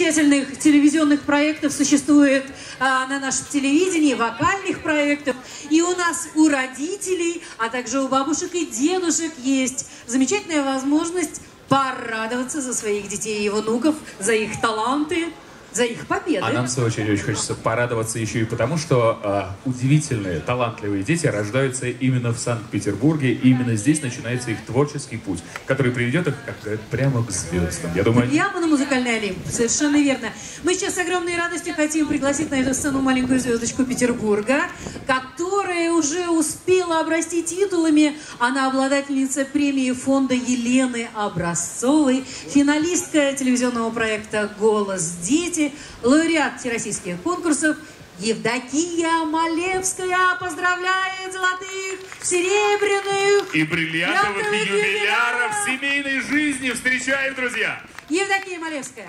замечательных телевизионных проектов существует а, на нашем телевидении, вокальных проектов. И у нас, у родителей, а также у бабушек и дедушек есть замечательная возможность порадоваться за своих детей и внуков, за их таланты, за их победы. А нам, в свою очередь, очень хочется порадоваться еще и потому, что э, удивительные, талантливые дети рождаются именно в Санкт-Петербурге, и именно здесь начинается их творческий путь, который приведет их, как говорят, прямо к звездам. Я думаю... Прямо на музыкальный Олимп, совершенно верно. Мы сейчас с огромной радостью хотим пригласить на эту сцену маленькую звездочку Петербурга, которая уже успела обрасти титулами. Она обладательница премии фонда Елены Образцовой, финалистка телевизионного проекта «Голос дети», дети, лауреат всероссийских конкурсов Евдокия Малевская поздравляет золотых, серебряных и бриллиантовых юбиляров семейной жизни. Встречаем, друзья! Евдокия Малевская.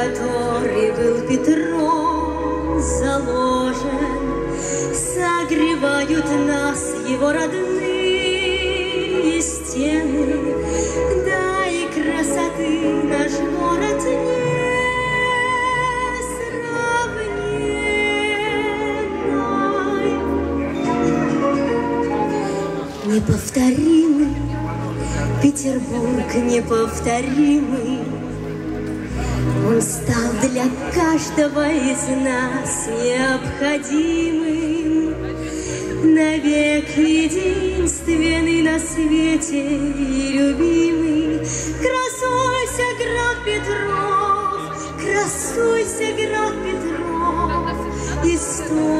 Который был Петром заложен, Согревают нас его родные стены, Да и красоты наш город Неповторимый Петербург неповторимый он стал для каждого из нас необходимым, Навек единственный на свете и любимый. Красуйся, град Петров, красуйся, град Петров, и стой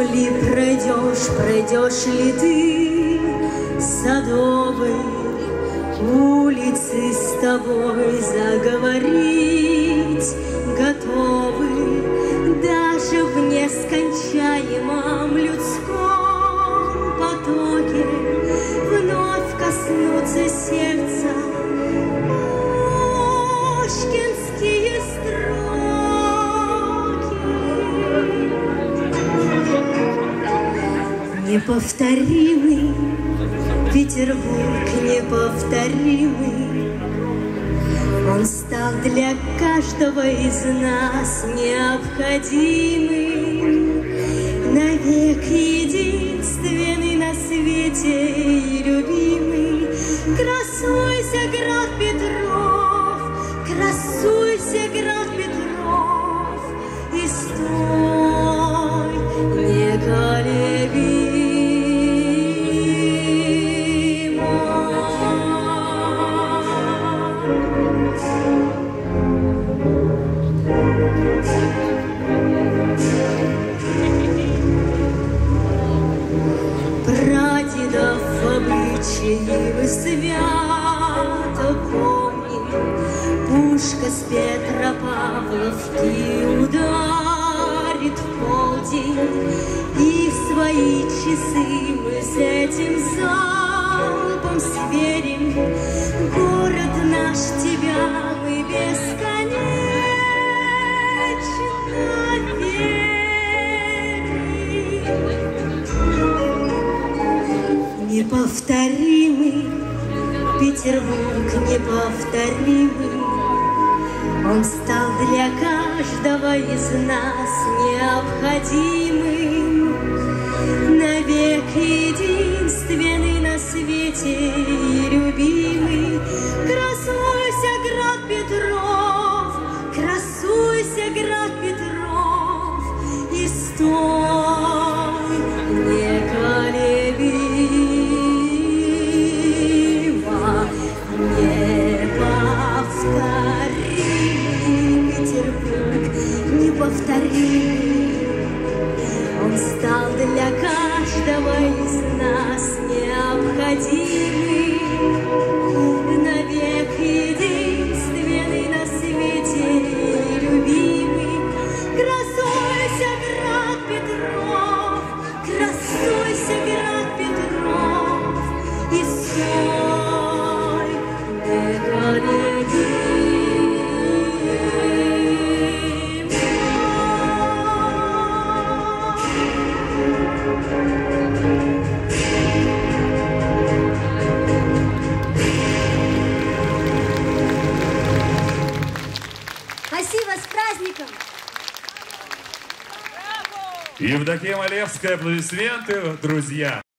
Невским ли пройдешь, пройдешь ли ты Садовой улицы с тобой заговорить готовы Даже в нескончаемом людском потоке Вновь коснуться сердца Неповторимый. Петербург неповторимый. Он стал для каждого из нас необходимым. Навек единственный на свете и любимый. Красуйся, град Петров, мы свято помним, Пушка с Петропавловки ударит в полдень, И в свои часы мы с этим залпом сверим. Город наш тебя мы бесконечно верим. Неповторимый Петербург неповторимый, Он стал для каждого из нас необходимым, неповторимый. Он стал для каждого из нас необходимый, Евдокия Малевская, аплодисменты, друзья.